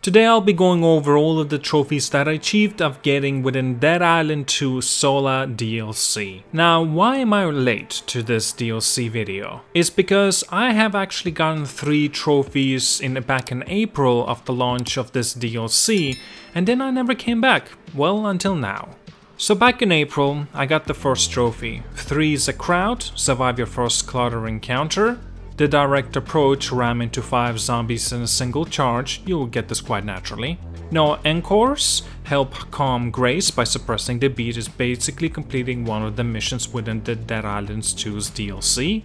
Today I'll be going over all of the trophies that I achieved of getting within Dead Island 2 Sola DLC. Now why am I late to this DLC video? It's because I have actually gotten 3 trophies in back in April of the launch of this DLC and then I never came back, well until now. So back in April, I got the first trophy. 3 is a crowd, survive your first clutter encounter. The direct approach ram into 5 zombies in a single charge, you'll get this quite naturally. Now encores, help calm Grace by suppressing the beat is basically completing one of the missions within the Dead Islands 2's DLC.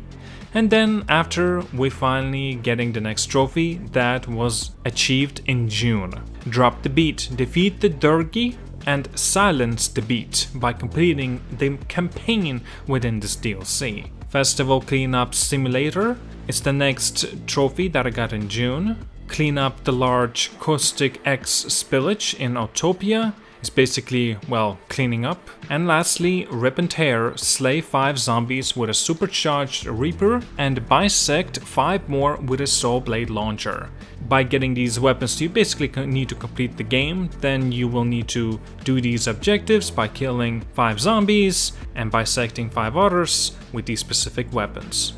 And then after we finally getting the next trophy that was achieved in June. Drop the beat, defeat the Durgi and silence the beat by completing the campaign within this DLC. Festival Cleanup Simulator is the next trophy that I got in June. Clean up the large Caustic X spillage in Autopia It's basically, well, cleaning up. And lastly, Rip and Tear, slay 5 zombies with a supercharged Reaper and bisect 5 more with a Saw Blade launcher. By getting these weapons, you basically need to complete the game, then you will need to do these objectives by killing 5 zombies and bisecting 5 others with these specific weapons.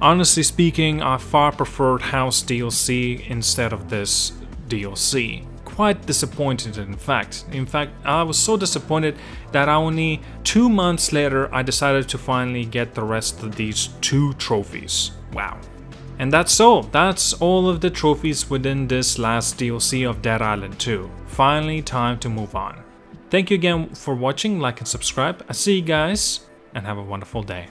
Honestly speaking, I far preferred Haus DLC instead of this DLC. Quite disappointed in fact. In fact, I was so disappointed that only two months later I decided to finally get the rest of these two trophies. Wow. And that's all. That's all of the trophies within this last DLC of Dead Island 2. Finally time to move on. Thank you again for watching, like and subscribe. I see you guys and have a wonderful day.